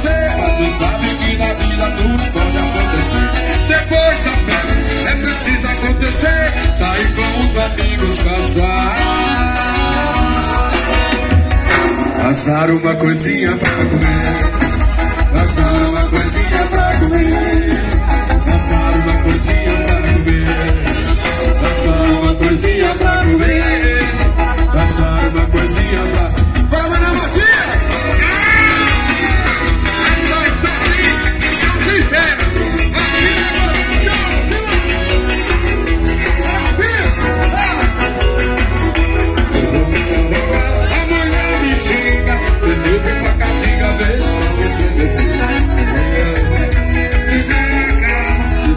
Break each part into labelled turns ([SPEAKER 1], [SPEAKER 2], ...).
[SPEAKER 1] você Tu sabe que na vida tudo pode acontecer. Depois da festa é preciso acontecer. Sair com os amigos, casar. Assar uma coisinha pra comer.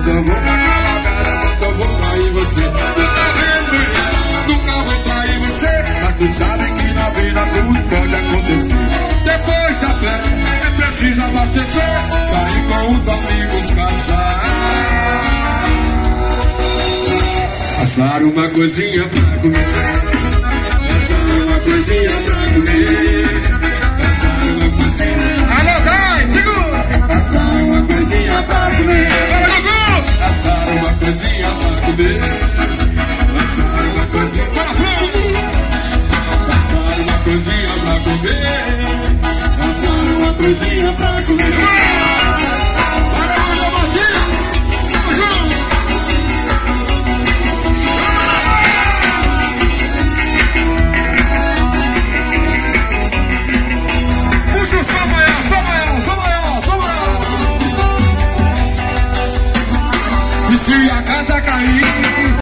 [SPEAKER 1] Então vou pra cara, então vou trair você. Tu tá vendo? Nunca vou trair você. Mas tu sabe que na vida tudo pode acontecer. Depois da festa, é preciso abastecer. Sair com os amigos caçar. Assar uma coisinha pra comer. coisinha pra comer. Lançar uma coisinha pra comer. Lançar uma coisinha pra comer. Lançar uma coisinha pra comer. se a casa cair.